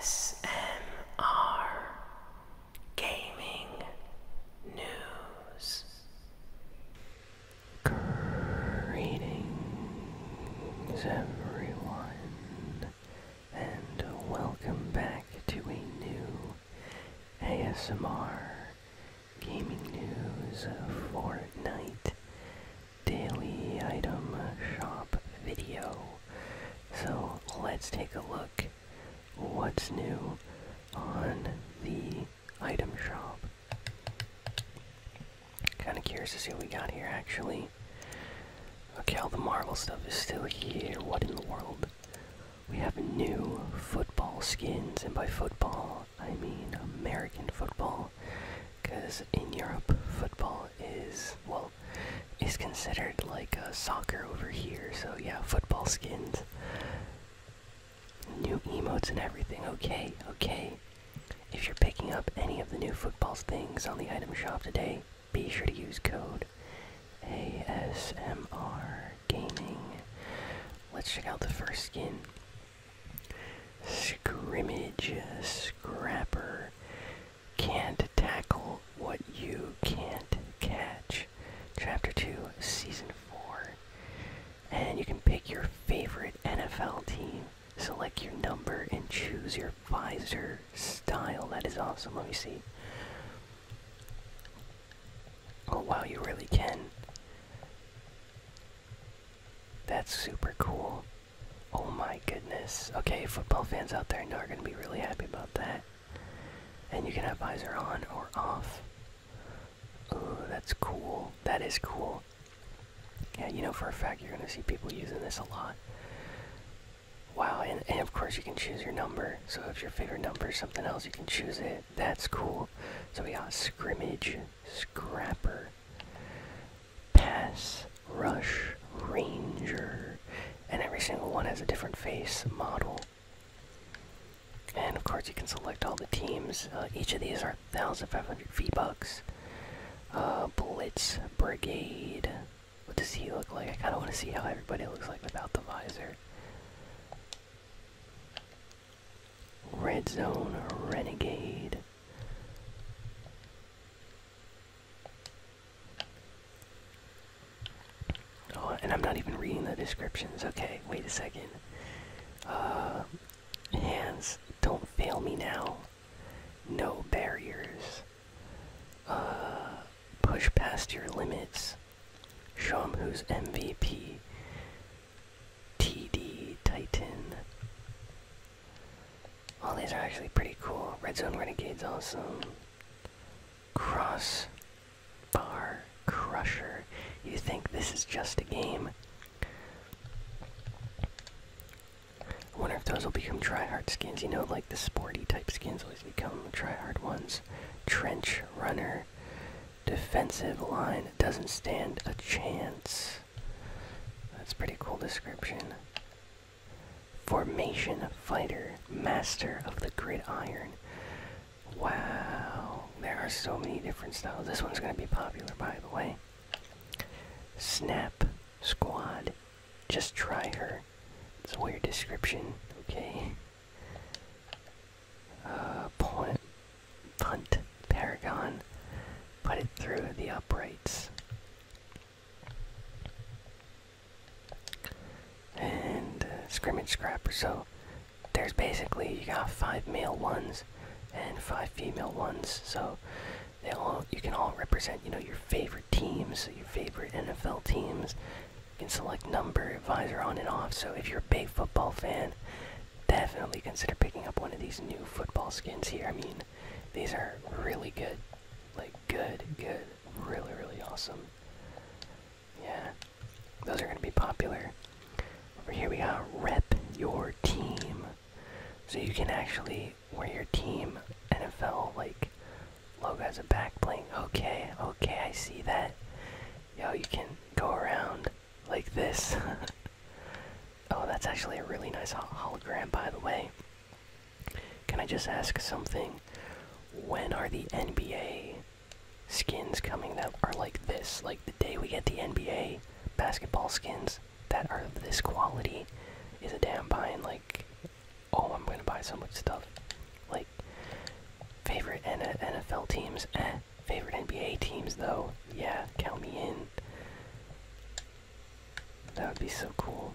ASMR Gaming News. Greetings, everyone, and welcome back to a new ASMR Gaming News Fortnite Daily Item Shop video. So let's take a look what's new on the item shop. Kind of curious to see what we got here actually. Okay, all the Marvel stuff is still here. What in the world? We have new football skins, and by football, I mean American football. Because in Europe, football is, well, is considered like a soccer over here. So, yeah, football skins. New emotes and everything. Okay, okay. If you're picking up any of the new football things on the item shop today, be sure to use code ASMR Gaming. Let's check out the first skin. Scrimmage Scrapper. Can't tackle what you can't catch. Chapter 2, Season 4. And you can pick your favorite NFL team, select your number, and choose your visor style. That is awesome. Let me see. Oh wow, you really can. That's super cool. Oh my goodness. Okay, football fans out there know are going to be really happy about that. And you can have visor on or off. Ooh, that's cool. That is cool. Yeah, you know for a fact you're going to see people using this a lot. Wow, and, and of course you can choose your number. So if your favorite number is something else, you can choose it. That's cool. So we got scrimmage, scrapper, pass, rush, ranger, and every single one has a different face model. And of course you can select all the teams. Uh, each of these are 1,500 V-Bucks. Uh, Blitz, Brigade. What does he look like? I kind of want to see how everybody looks like without the visor. Red Zone Renegade. Oh, and I'm not even reading the descriptions. Okay, wait a second. Uh, hands, don't fail me now. No barriers. Uh, push past your limits. Show Show 'em who's MVP. These are actually pretty cool. Red Zone Renegade's awesome. Cross Bar Crusher. You think this is just a game? I wonder if those will become tryhard skins. You know, like the sporty type skins always become tryhard ones. Trench Runner. Defensive line doesn't stand a chance. That's pretty cool description. Formation Fighter, Master of the Gridiron. Wow, there are so many different styles. This one's going to be popular, by the way. Snap Squad, just try her. It's a weird description, okay. Uh, point, punt, Paragon, put it through the uprights. and uh, scrimmage scrapper. So there's basically you got five male ones and five female ones. So they all you can all represent you know your favorite teams, your favorite NFL teams. You can select number, visor on and off. So if you're a big football fan, definitely consider picking up one of these new football skins here. I mean, these are really good. Like good, good, really, really awesome. Yeah, those are gonna be popular. Here we got rep your team. So you can actually wear your team NFL like logo as a back bling. Okay, okay, I see that. Yo, you can go around like this. oh, that's actually a really nice hologram, by the way. Can I just ask something? When are the NBA skins coming that are like this? Like the day we get the NBA basketball skins that are of this quality is a damn buying. Like, oh, I'm gonna buy so much stuff. Like, favorite N NFL teams, eh. Favorite NBA teams, though, yeah, count me in. That would be so cool.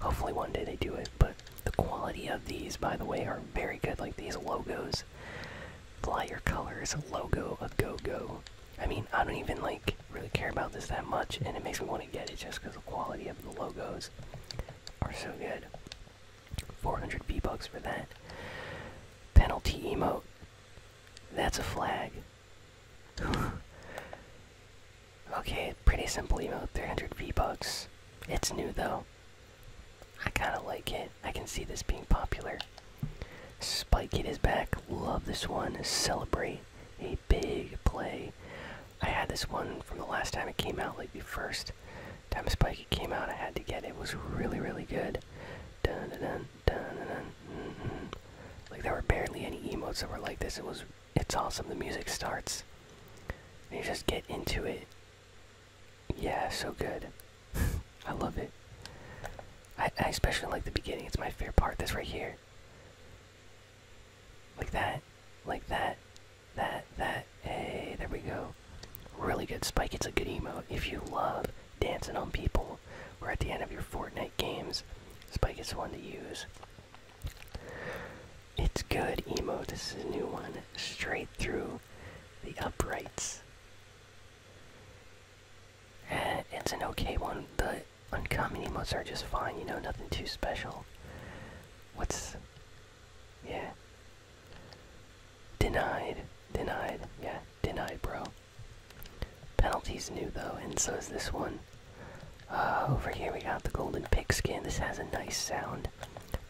Hopefully one day they do it, but the quality of these, by the way, are very good. Like these logos. Fly your colors, logo of Go Go. I mean, I don't even like really care about this that much, and it makes me want to get it just because the quality of the logos are so good. 400 V bucks for that. Penalty emote. That's a flag. okay, pretty simple emote. 300 V bucks. It's new though. I kind of like it. I can see this being popular. Spike It is back. Love this one. Celebrate a big play. I had this one from the last time it came out, like the first time Spike It came out. I had to get it. It was really, really good. Dun dun dun dun dun. Mm -hmm. Like there were barely any emotes that were like this. It was. It's awesome. The music starts. And you just get into it. Yeah, so good. I love it. I, I especially like the beginning. It's my favorite part. This right here. Like that. Like that. That. That. Hey, there we go. Really good spike. It's a good emote. If you love dancing on people or at the end of your Fortnite games, Spike is one to use. It's good emote. This is a new one. Straight through the uprights. And it's an okay one. The uncommon emotes are just fine, you know, nothing too special. What's. Yeah. Denied. Denied. Yeah, denied, bro. Penalty's new though, and so is this one. Uh, over here we got the golden pigskin. This has a nice sound.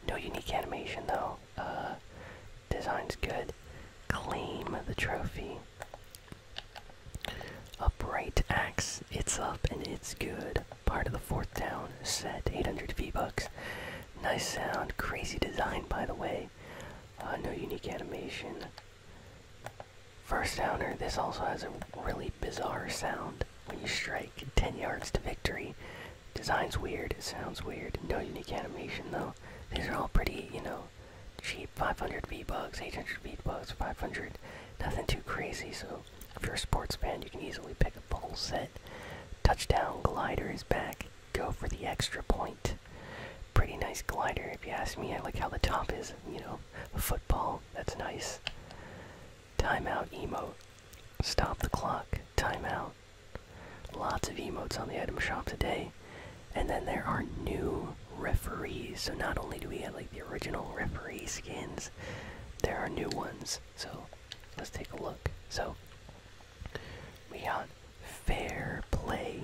No unique animation though. Uh, design's good. Claim the trophy. Upright axe. It's up and it's good. Part of the fourth town set. 800 V-Bucks. Nice sound. Crazy design, by the way. Uh, no unique animation. First downer. This also has a really bizarre sound when you strike 10 yards to victory. Design's weird. It sounds weird. No unique animation, though. These are all pretty, you know, cheap. 500 V-Bucks, 800 V-Bucks, 500. Nothing too crazy, so if you're a sports fan, you can easily pick up the whole set. Touchdown glider is back. Go for the extra point. Pretty nice glider, if you ask me. I like how the top is, you know, a football. That's nice. Timeout emote. Stop the clock. Timeout. Lots of emotes on the item shop today. And then there are new referees. So not only do we have like the original referee skins, there are new ones. So let's take a look. So we got fair play.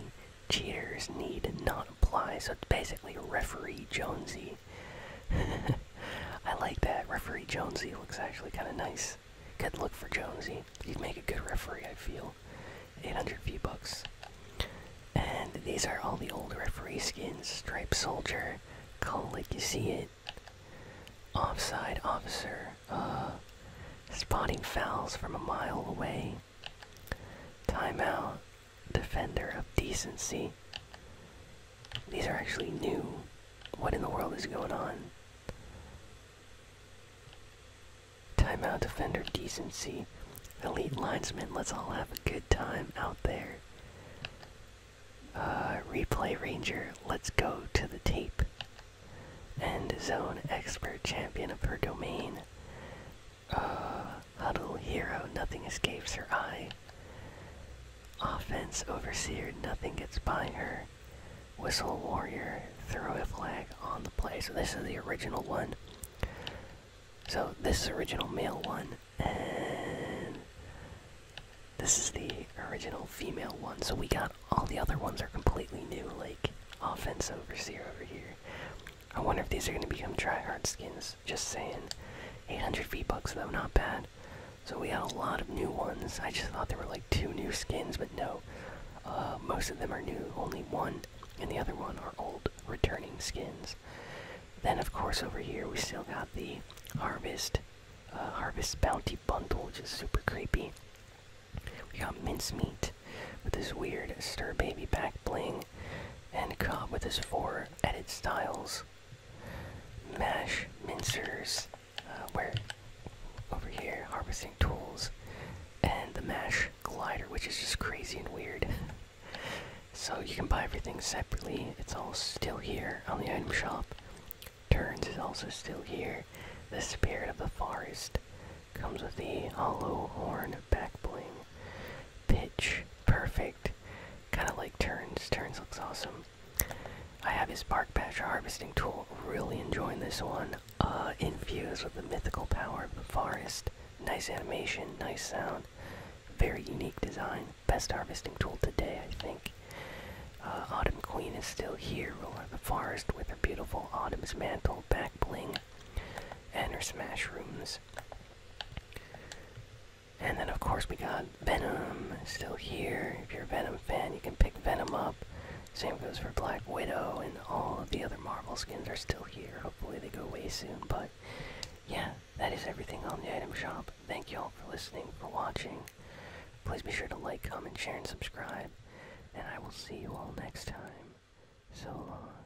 Cheaters need not apply. So it's basically referee Jonesy. I like that. Referee Jonesy looks actually kind of nice. Good look for Jonesy. He'd make a good referee, I feel. 800 V-Bucks. And these are all the old referee skins. Stripe Soldier, Call Like You See It, Offside Officer, uh, Spotting Fouls from a Mile Away, Timeout, Defender of Decency. These are actually new. What in the world is going on? Timeout, Defender, Decency, Elite Linesman. Let's all have a good time out there. Uh, replay Ranger, let's go to the tape. End Zone Expert Champion of her domain. Uh, Huddle Hero, nothing escapes her eye. Offense Overseer, nothing gets by her. Whistle Warrior, throw a flag on the play. So this is the original one. So this is original male one, and this is the original female one. So we got all the other ones are completely new, like offense overseer over here. I wonder if these are gonna become tryhard skins. Just saying. 800 V bucks though, not bad. So we got a lot of new ones. I just thought there were like two new skins, but no. Uh, most of them are new. Only one and the other one are old returning skins. Then of course over here we still got the Harvest uh, Harvest Bounty Bundle, which is super creepy. We got Mincemeat with this weird Stir Baby back bling, and Cobb with his four edit styles. Mash Mincers, uh, where over here, harvesting tools, and the Mash Glider, which is just crazy and weird. so you can buy everything separately. It's all still here on the item shop. Terns is also still here. The Spirit of the Forest comes with the hollow horn back bling. Perfect. Kind of like Terns. Terns looks awesome. I have his Bark Basher harvesting tool. Really enjoying this one. Uh, infused with the mythical power of the forest. Nice animation, nice sound. Very unique design. Best harvesting tool today, I think. Uh, Autumn Queen is still here, ruler of the forest, with her beautiful Autumn's mantle, back bling, and her smash rooms. Course, we got Venom still here. If you're a Venom fan, you can pick Venom up. Same goes for Black Widow, and all of the other Marvel skins are still here. Hopefully, they go away soon. But yeah, that is everything on the item shop. Thank you all for listening, for watching. Please be sure to like, comment, share, and subscribe. And I will see you all next time. So long.